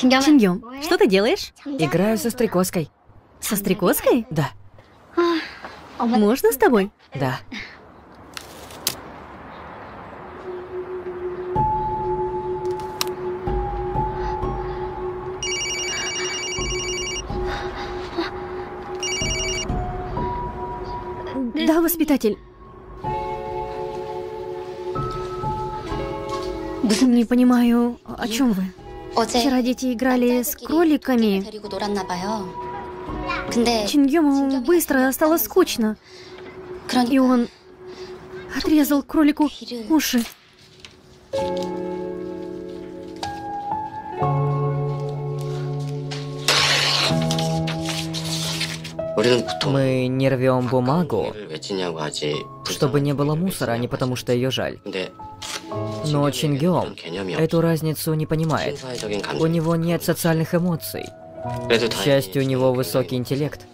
Чингём, что ты делаешь? Играю со стрекозкой. Со стрекозкой? Да, Можно с тобой? да. Да, воспитатель. Не понимаю, о чем вы? Вчера дети играли с кроликами. Чингёму быстро стало скучно, и он отрезал кролику уши. Мы не рвем бумагу, чтобы чтобы не было мусора, а не потому что ее жаль. Но Чингём эту разницу не понимает. У него нет социальных эмоций. К счастью, у него высокий интеллект.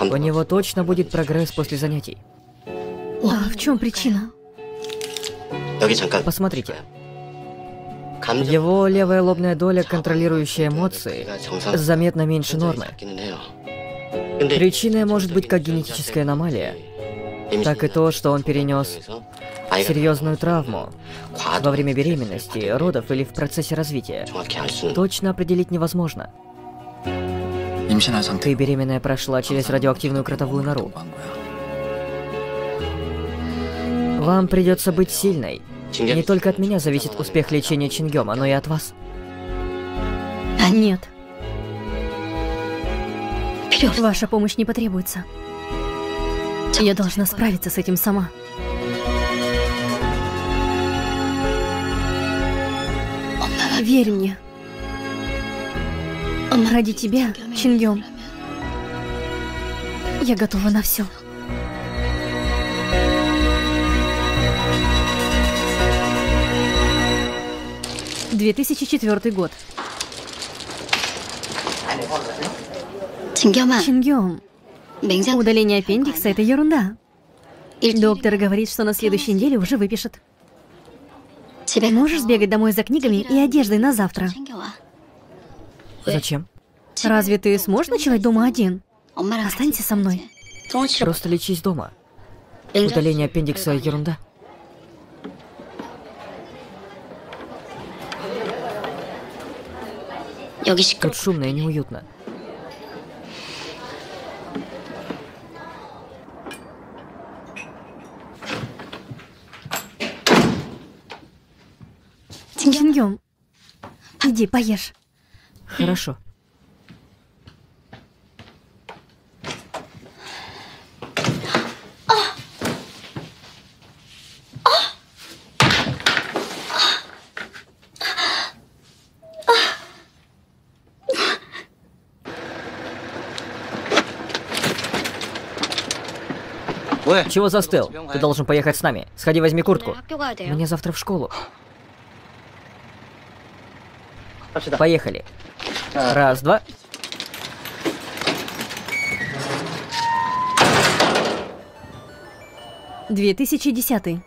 У него точно будет прогресс после занятий. А в чем причина? Посмотрите. Его левая лобная доля, контролирующая эмоции, заметно меньше нормы. Причиной может быть как генетическая аномалия, так и то, что он перенес серьезную травму во время беременности, родов или в процессе развития. Точно определить невозможно. Ты беременная прошла через радиоактивную кротовую нору. Вам придется быть сильной. Не только от меня зависит успех лечения Чингема, но и от вас. А нет. Ваша помощь не потребуется. Я должна справиться с этим сама. Верь мне. Ради тебя, Чиньон, я готова на все. Две тысячи четвертый год. Чингём, удаление аппендикса – это ерунда. Доктор говорит, что на следующей неделе уже выпишет. Тебя можешь сбегать домой за книгами и одеждой на завтра? Зачем? Разве ты сможешь ночевать дома один? Останься со мной. Просто лечись дома. Удаление аппендикса – ерунда. Тут шумно и неуютно. Йон-Йон, иди, поешь. Хорошо. Э, Чего застыл? Ты должен поехать с нами. Сходи возьми куртку. Мне завтра в школу. Поехали. Раз, два. Две тысячи десятый.